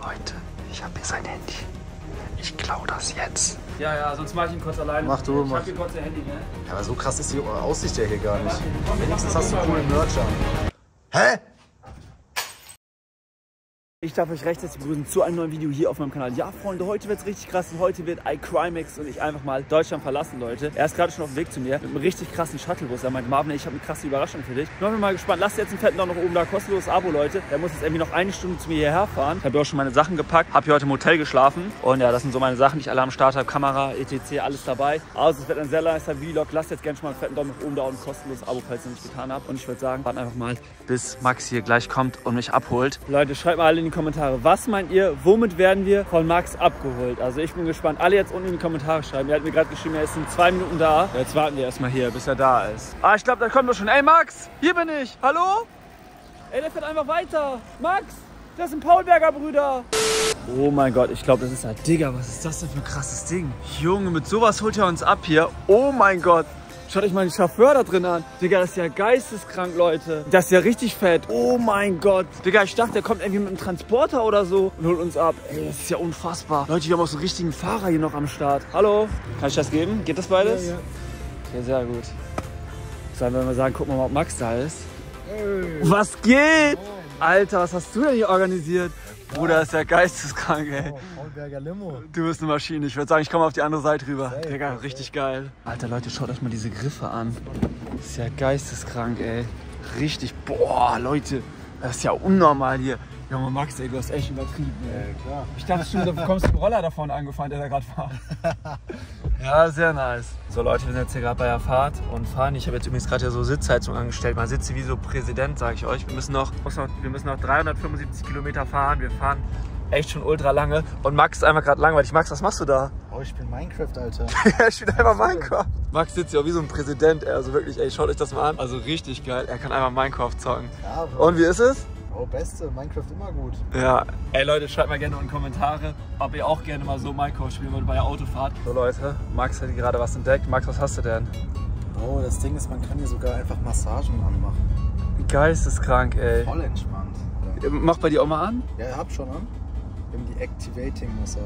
Leute, ich habe hier sein Handy. Ich klau das jetzt. Ja, ja, sonst mach ich ihn kurz alleine. Mach du, Ich mach. hab hier kurz ein Handy, ne? Ja, aber so krass ist die Aussicht ja hier gar nicht. Wenigstens hast du coolen Merch an. Hä? Ich darf euch recht herzlich begrüßen zu einem neuen Video hier auf meinem Kanal. Ja, Freunde, heute wird's richtig krass und heute wird iCrimex und ich einfach mal Deutschland verlassen, Leute. Er ist gerade schon auf dem Weg zu mir mit einem richtig krassen Shuttlebus. Er meint, Marvin, ich habe eine krasse Überraschung für dich. Ich bin mal gespannt. Lasst jetzt einen fetten Daumen nach oben da, kostenloses Abo, Leute. Der muss jetzt irgendwie noch eine Stunde zu mir hierher fahren. Ich habe ja auch schon meine Sachen gepackt, habe hier heute im Hotel geschlafen und ja, das sind so meine Sachen, die ich alle am Start habe. Kamera, etc., alles dabei. Also es wird ein sehr nicer Vlog. Lasst jetzt gerne schon mal einen fetten Daumen nach oben da und ein kostenloses Abo, falls ihr nicht getan habt. Und ich würde sagen, warten einfach mal, bis Max hier gleich kommt und mich abholt. Leute, schreibt mal alle in die Kommentare, was meint ihr, womit werden wir von Max abgeholt? Also ich bin gespannt. Alle jetzt unten in die Kommentare schreiben. Er hat mir gerade geschrieben, er ist in zwei Minuten da. Jetzt warten wir erstmal hier, bis er da ist. Ah, ich glaube, da kommt er schon. Ey, Max, hier bin ich. Hallo? Ey, der fährt einfach weiter. Max, das sind Paulberger Brüder. Oh mein Gott, ich glaube, das ist ein Digga. Was ist das denn für ein krasses Ding? Junge, mit sowas holt er uns ab hier. Oh mein Gott. Schaut euch mal den Chauffeur da drin an. Digga, das ist ja geisteskrank, Leute. Das ist ja richtig fett. Oh mein Gott. Digga, ich dachte, der kommt irgendwie mit einem Transporter oder so und holt uns ab. Ey, das ist ja unfassbar. Leute, wir haben auch so einen richtigen Fahrer hier noch am Start. Hallo? Kann ich das geben? Geht das beides? Ja, ja. Okay, sehr gut. Sollen wir mal sagen, gucken wir mal, ob Max da ist. Was geht? Alter, was hast du denn hier organisiert? Bruder, ist ja geisteskrank, ey. Du bist eine Maschine. Ich würde sagen, ich komme auf die andere Seite rüber. Digga, richtig geil. Alter, Leute, schaut euch mal diese Griffe an. Ist ja geisteskrank, ey. Richtig. Boah, Leute. Das ist ja unnormal hier. Junge Max, ey, du hast echt übertrieben. Ey. Ja, klar. Ich dachte schon, du bekommst einen Roller davon angefahren, der da gerade war. ja, sehr nice. So Leute, wir sind jetzt hier gerade bei der Fahrt und fahren. Ich habe jetzt übrigens gerade hier so Sitzheizung angestellt. Man sitzt hier wie so Präsident, sage ich euch. Wir müssen, noch, wir müssen noch 375 Kilometer fahren. Wir fahren echt schon ultra lange. Und Max ist einfach gerade langweilig. Max, was machst du da? Oh, ich spiele Minecraft, Alter. er spielt einfach Minecraft. Max sitzt hier auch wie so ein Präsident. Also wirklich, ey, schaut euch das mal an. Also richtig geil. Er kann einfach Minecraft zocken. Ja. Und wie ist es? Oh, beste. Minecraft immer gut. Ja. Ey Leute, schreibt mal gerne in die Kommentare, ob ihr auch gerne mal so Minecraft spielen wollt bei der Autofahrt. So Leute, Max hat hier gerade was entdeckt. Max, was hast du denn? Bro, das Ding ist, man kann hier sogar einfach Massagen anmachen. Geisteskrank, ey. Voll entspannt. Ja, Mach bei dir auch mal an. ja hab schon an. Wir haben die Activating-Massage.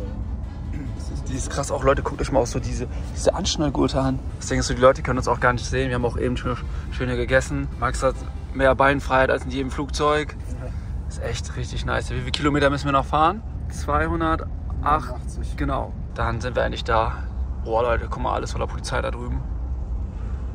Das ist Die ist krass. Auch Leute, guckt euch mal auch so diese, diese Anschnallgurte an. Das denkst du, die Leute können uns auch gar nicht sehen. Wir haben auch eben schon schön hier gegessen. Max hat mehr Beinfreiheit als in jedem Flugzeug. Ist echt richtig nice. Wie viele Kilometer müssen wir noch fahren? 208. 80. Genau. Dann sind wir endlich da. Boah, Leute, guck mal, alles voller Polizei da drüben.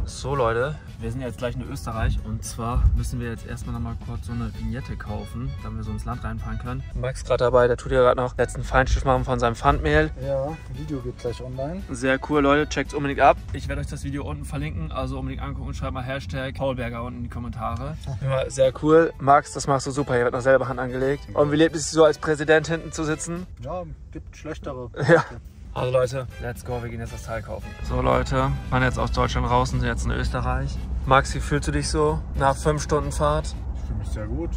So, Leute, wir sind jetzt gleich in Österreich und zwar müssen wir jetzt erstmal noch mal kurz so eine Vignette kaufen, damit wir so ins Land reinfahren können. Max gerade dabei, der tut ja gerade noch letzten Feinstift machen von seinem Pfandmehl. Ja, Video geht gleich online. Sehr cool, Leute. Checkt's unbedingt ab. Ich werde euch das Video unten verlinken, also unbedingt angucken und schreibt mal Hashtag Paulberger unten in die Kommentare. Ja, sehr cool. Max, das machst du super. Hier wird noch selber Hand angelegt. Und wie lebt es so als Präsident hinten zu sitzen? Ja, gibt schlechtere. Ja. Also Leute, let's go, wir gehen jetzt das Teil kaufen. So Leute, fahren jetzt aus Deutschland raus und sind jetzt in Österreich. Max, wie fühlst du dich so nach fünf Stunden Fahrt? Ich fühle mich sehr gut.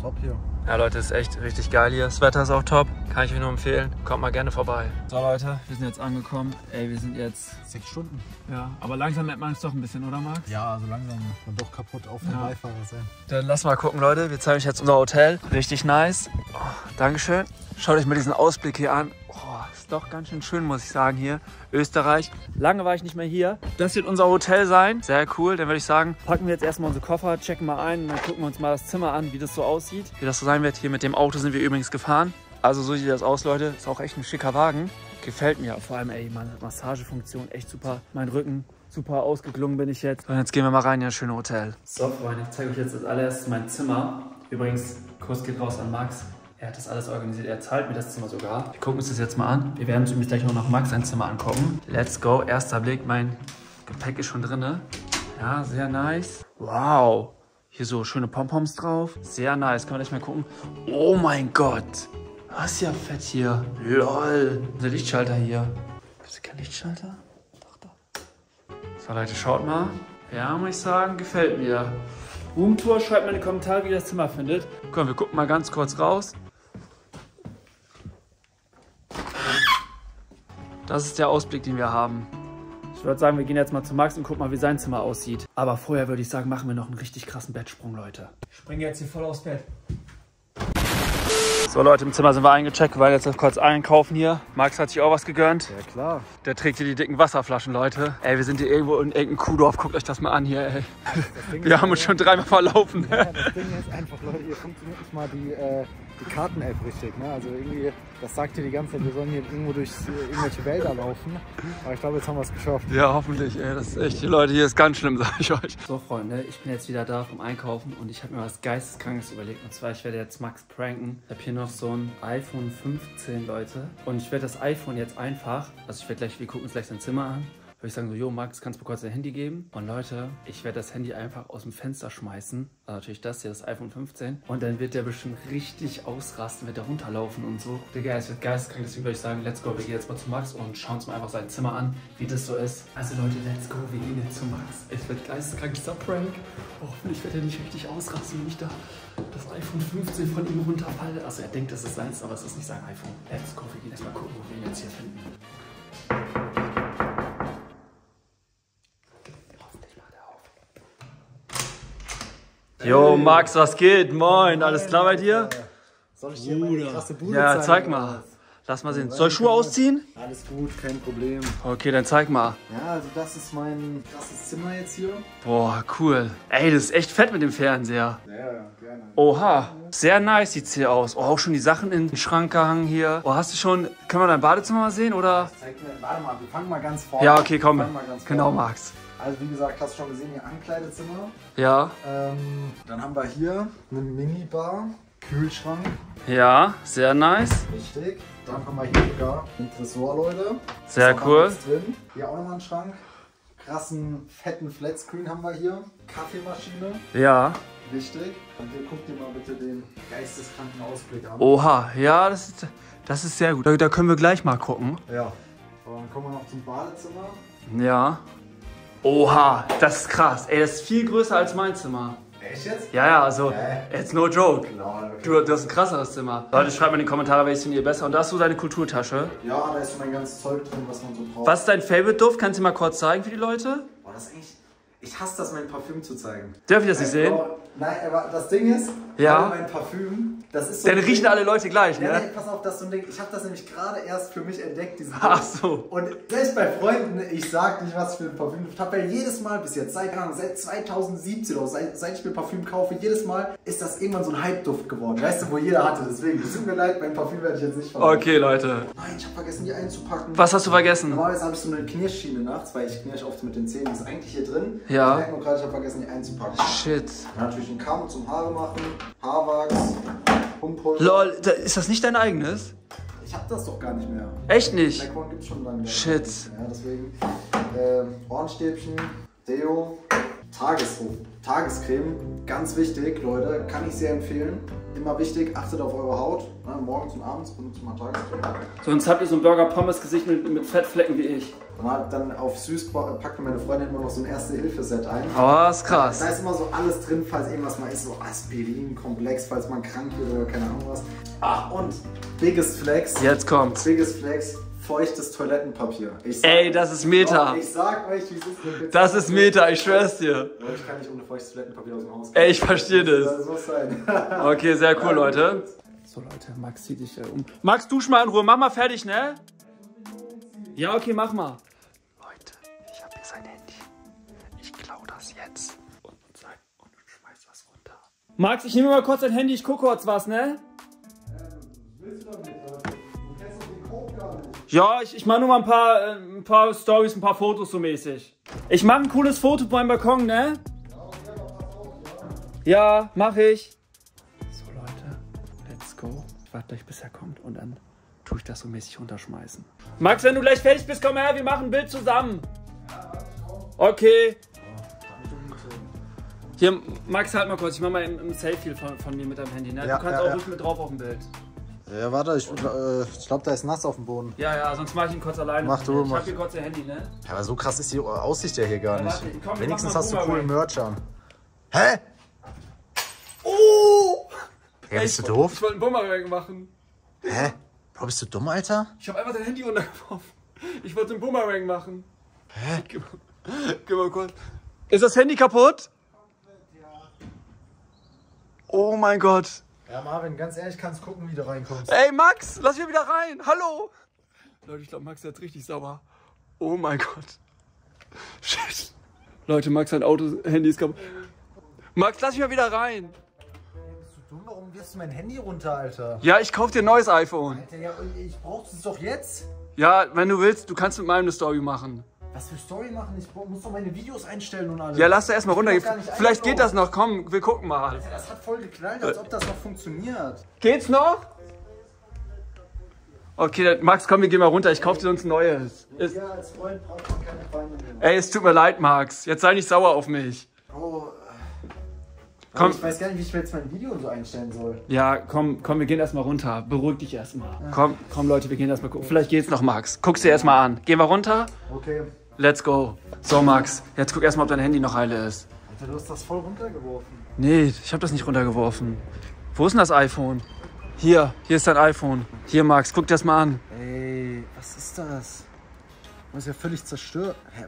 Top hier. Ja Leute, ist echt richtig geil hier. Das Wetter ist auch top. Kann ich euch nur empfehlen. Kommt mal gerne vorbei. So Leute, wir sind jetzt angekommen. Ey, wir sind jetzt... Sechs Stunden. Ja, aber langsam merkt man es doch ein bisschen, oder Max? Ja, also langsam man doch kaputt auf dem Ja. Beifahrer sein. Dann lass mal gucken, Leute. Wir zeigen euch jetzt unser Hotel. Richtig nice. Oh, Dankeschön. Schaut euch mal diesen Ausblick hier an. Oh, ist doch ganz schön schön, muss ich sagen, hier. Österreich. Lange war ich nicht mehr hier. Das wird unser Hotel sein. Sehr cool. Dann würde ich sagen, packen wir jetzt erstmal unsere Koffer, checken mal ein und dann gucken wir uns mal das Zimmer an, wie das so aussieht. Wie das so sein wird. Hier mit dem Auto sind wir übrigens gefahren. Also so sieht das aus, Leute. Ist auch echt ein schicker Wagen. Gefällt mir. Vor allem, ey, meine Massagefunktion echt super. Mein Rücken super ausgeklungen bin ich jetzt. Und jetzt gehen wir mal rein in das schöne Hotel. So, Freunde, ich zeige euch jetzt als allererstes mein Zimmer. Übrigens, Kuss geht raus an Max. Er hat das alles organisiert. Er zahlt mir das Zimmer sogar. Wir gucken uns das jetzt mal an. Wir werden uns übrigens gleich noch nach Max ein Zimmer angucken. Let's go. Erster Blick. Mein Gepäck ist schon drin. Ja, sehr nice. Wow. Hier so schöne Pompoms drauf. Sehr nice. Können wir gleich mal gucken. Oh mein Gott. Das ist ja fett hier. Lol. Der Lichtschalter hier. Ist das kein Lichtschalter? Doch, doch. So Leute, schaut mal. Ja, muss ich sagen, gefällt mir. Roomtour, schreibt mal in die Kommentare, wie ihr das Zimmer findet. Komm, wir gucken mal ganz kurz raus. Das ist der Ausblick, den wir haben. Ich würde sagen, wir gehen jetzt mal zu Max und gucken mal, wie sein Zimmer aussieht. Aber vorher würde ich sagen, machen wir noch einen richtig krassen Bettsprung, Leute. Ich springe jetzt hier voll aufs Bett. So Leute, im Zimmer sind wir eingecheckt, weil jetzt kurz einkaufen hier. Max hat sich auch was gegönnt. Ja, klar. Der trägt hier die dicken Wasserflaschen, Leute. Ey, wir sind hier irgendwo in irgendeinem Kuhdorf. Guckt euch das mal an hier, ey. Wir haben uns schon dreimal verlaufen. Ja, das Ding ist einfach, Leute, hier funktioniert nicht mal die, äh, die Karten-App richtig. Ne? Also irgendwie, das sagt ihr die ganze Zeit, wir sollen hier irgendwo durch äh, irgendwelche Wälder laufen. Aber ich glaube, jetzt haben wir es geschafft. Ja, hoffentlich, ey. Das ist echt, die Leute, hier ist ganz schlimm, sag ich euch. So, Freunde, ich bin jetzt wieder da vom Einkaufen und ich habe mir was Geisteskrankes überlegt. Und zwar, ich werde jetzt Max pranken. Ich habe hier noch so ein iPhone 15, Leute. Und ich werde das iPhone jetzt einfach, also ich werde gleich, wir gucken uns gleich sein Zimmer an. Würde ich sagen so, jo Max, kannst du mir kurz dein Handy geben? Und Leute, ich werde das Handy einfach aus dem Fenster schmeißen. Also natürlich das hier, das iPhone 15. Und dann wird der bestimmt richtig ausrasten, wird der runterlaufen und so. Digga, es wird geisteskrank, deswegen würde ich sagen, let's go. Wir gehen jetzt mal zu Max und schauen uns mal einfach sein Zimmer an, wie das so ist. Also Leute, let's go, wir gehen jetzt zu Max. Es wird geisteskrank, dieser Prank. Hoffentlich wird er nicht richtig ausrasten, wenn ich da das iPhone 15 von ihm runterfalle. Also er denkt, das ist seins, aber es ist nicht sein iPhone. Let's go, wir gehen erstmal gucken, wo wir ihn jetzt hier finden. Jo, Max, was geht? Moin, alles klar bei dir? Soll ich dir meine krasse Bude Ja, zeigen, zeig mal. Lass mal sehen. Soll ich Schuhe ausziehen? Alles gut, kein Problem. Okay, dann zeig mal. Ja, also das ist mein krasses Zimmer jetzt hier. Boah, cool. Ey, das ist echt fett mit dem Fernseher. Ja, ja, gerne. Oha, sehr nice sieht's hier aus. Oh, auch schon die Sachen in den Schrank gehangen hier. Oh, hast du schon, können wir dein Badezimmer mal sehen, oder? Zeig mir, warte mal, wir fangen mal ganz vorne Ja, okay, komm. Wir fangen mal ganz Genau. Max. Also wie gesagt, hast du schon gesehen, hier Ankleidezimmer. Ja, Ähm, dann haben wir hier eine Minibar, Kühlschrank, ja, sehr nice. richtig. Dann haben wir hier sogar einen Tresor, Leute. Sehr cool. Drin. Hier auch nochmal ein Schrank. Krassen, fetten Flatscreen haben wir hier. Kaffeemaschine, Ja. wichtig. Und hier guckt ihr mal bitte den geisteskranken Ausblick an. Oha, ja, das ist, das ist sehr gut. Da, da können wir gleich mal gucken. Ja. Und dann kommen wir noch zum Badezimmer. Ja. Oha, das ist krass. Ey, das ist viel größer als mein Zimmer. Echt jetzt? Ja, ja, also, Hä? it's no joke. Okay. Du, du hast ein krasseres Zimmer. Leute, schreibt mal in die Kommentare, welches findet ihr besser. Und da hast du deine Kulturtasche. Ja, da ist schon mein ganzes Zeug drin, was man so braucht. Was ist dein Favorite-Duft? Kannst du mal kurz zeigen für die Leute? Boah, das ist eigentlich. Ich hasse das, mein Parfüm zu zeigen. Darf ich das nicht sehen? Bro, Nein, aber das Ding ist, Ja. weil mein Parfüm, das ist so. Dann riechen Ding- alle Leute gleich, ne? nee, pass auf, das ist so ein Ding. Ich habe das nämlich gerade erst für mich entdeckt, diesen Ach so. Und selbst bei Freunden, ich sag nicht, was für ein Parfüm ich habe, weil jedes Mal bis jetzt, seit, seit 2017 oder seit, seit ich mir Parfüm kaufe, jedes Mal ist das irgendwann so ein Hype-Duft geworden. Weißt du, wo jeder hatte. Deswegen, es tut mir leid, mein Parfüm werde ich jetzt nicht verwenden. Okay, Leute. Nein, ich habe vergessen, die einzupacken. Was hast du vergessen? Normalerweise habe ich so eine Knirschschiene nachts, weil ich knirsch oft mit den Zähnen. Die ist eigentlich hier drin. Ja. Ich merke nur gerade, ich habe vergessen, die einzupacken. Shit. Dann natürlich einen Kamm zum Haare machen, Haarwachs, Pumppulver. Lol, da, ist das nicht dein eigenes? Ich habe das doch gar nicht mehr. Echt nicht? Black One gibt's schon lange. Shit. Ja, deswegen ähm, Ohrenstäbchen, Deo, Tagesruf, Tagescreme. Ganz wichtig, Leute, kann ich sehr empfehlen. Immer wichtig, achtet auf eure Haut. Ne, morgens und abends benutzt mal Tagescreme. Sonst habt ihr so ein Burger-Pommes-Gesicht mit, mit Fettflecken wie ich. Mal dann auf süß pa- packt mir meine Freundin immer noch so ein Erste-Hilfe-Set ein. Oh, ist krass. Da ist immer so alles drin, falls irgendwas mal ist, so Aspirin, Komplex, falls man krank wird oder keine Ahnung was. Ach, und Biggest Flex. Jetzt kommt's. Biggest Flex, feuchtes Toilettenpapier. Ich sag- Ey, das ist Meta. Doch, Ich sag euch, wie es ist. Das ist Meta, ich schwör's dir. Leute, Ich kann nicht ohne feuchtes Toilettenpapier aus dem Haus Ey, ich verstehe das. Das muss sein. Okay, sehr cool, Leute. So, Leute, Max zieht dich äh, um. Max, dusch mal in Ruhe. Mach mal fertig, ne? Ja, okay, mach mal. Leute, ich habe hier sein Handy. Ich klau das jetzt. Und, und sag, und schmeiß was runter. Max, ich nehme mal kurz dein Handy, ich gucke kurz was, ne? Ja, ich, ich mache nur mal ein paar, äh, ein paar Stories, ein paar Fotos so mäßig. Ich mache ein cooles Foto beim Balkon, ne? Ja, mach ich. So Leute, let's go. Ich warte gleich, bis er kommt und dann tue ich das so mäßig runterschmeißen. Max, wenn du gleich fertig bist, komm her, wir machen ein Bild zusammen. Okay. Hier, Max, halt mal kurz. Ich mach mal ein, ein Selfie von, von mir mit deinem Handy. Ne? Ja, du kannst ja, auch ja. ruhig mit drauf auf dem Bild. Ja, warte, ich, äh, ich glaube, da ist nass auf dem Boden. Ja, ja, sonst mach ich ihn kurz alleine. Mach du, Ich mach. hab hier kurz dein Handy, ne? Ja, aber so krass ist die Aussicht ja hier gar Ja, nicht. warte, komm, Wenigstens mal hast du Boomerang. coolen Merch an. Hä? Oh! Ja, bist du ich, doof? Ich wollte einen Bumerang machen. Hä? Bro, bist du dumm, Alter? Ich habe einfach dein Handy runtergeworfen. Ich wollte einen Bumerang machen. Hä? Gib mal, gib mal kurz. Ist das Handy kaputt? Oh mein Gott. Ja, Marvin, ganz ehrlich, kannst gucken, wie du reinkommst. Ey, Max, lass mich wieder rein. Hallo. Leute, ich glaube, Max ist jetzt richtig sauer. Oh mein Gott. Shit. Leute, Max, sein Auto, Handy ist kaputt. Max, lass mich mal wieder rein. Bist du dumm? Warum wirfst du mein Handy runter, Alter? Ja, ich kauf dir ein neues iPhone. Alter, ja, ich brauch es doch jetzt. Ja, wenn du willst, du kannst mit meinem eine Story machen. Was für Story machen? Ich muss doch meine Videos einstellen und alles. Ja, lass da erstmal runter. Vielleicht geht das noch. Komm, wir gucken mal. Alter, das hat voll geknallt, als ob das noch funktioniert. Geht's noch? Okay, Max, komm, wir gehen mal runter. Ich kauf dir sonst ein neues. Ist, Ja, als Freund braucht man keine Feinde mehr. ey, es tut mir leid, Max. Jetzt sei nicht sauer auf mich. Oh. Komm. Ich weiß gar nicht, wie ich jetzt mein Video so einstellen soll. Ja, komm, komm, wir gehen erstmal runter. Beruhig dich erstmal. Komm, komm, Leute, wir gehen erstmal gucken. Vielleicht geht's noch, Max. Guck's dir erstmal an. Gehen wir runter? Okay. Let's go. So, Max, jetzt guck erstmal, ob dein Handy noch heile ist. Alter, du hast das voll runtergeworfen. Nee, ich habe das nicht runtergeworfen. Wo ist denn das iPhone? Hier, hier ist dein iPhone. Hier, Max, guck dir das mal an. Ey, was ist das? Das ist ja völlig zerstört. Hä?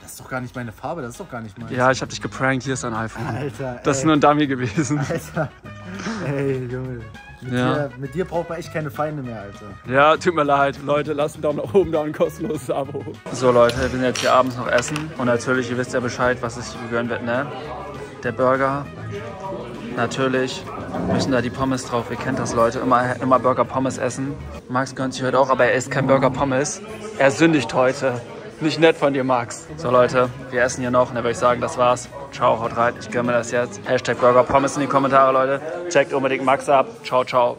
Das ist doch gar nicht meine Farbe, das ist doch gar nicht meins. Ja, ich habe dich geprankt. Hier ist dein iPhone. Alter, Das ist ey. nur ein Dummy gewesen. Alter. Ey, Junge. Mit, Ja. dir, mit dir braucht man echt keine Feinde mehr, Alter. Ja, tut mir leid. Leute, lasst einen Daumen nach oben da und ein kostenloses Abo. So Leute, wir sind jetzt hier abends noch essen. Und natürlich, ihr wisst ja Bescheid, was es hier gegönnt wird, ne? Der Burger. Natürlich müssen da die Pommes drauf. Ihr kennt das, Leute. Immer, immer Burger Pommes essen. Max gönnt sich heute auch, aber er isst kein Burger Pommes. Er sündigt heute. Nicht nett von dir, Max. So Leute, wir essen hier noch. Und dann würde ich sagen, das war's. Ciao, haut rein. Ich gönne mir das jetzt. Hashtag Burger Pommes in die Kommentare, Leute. Checkt unbedingt Max ab. Ciao, ciao.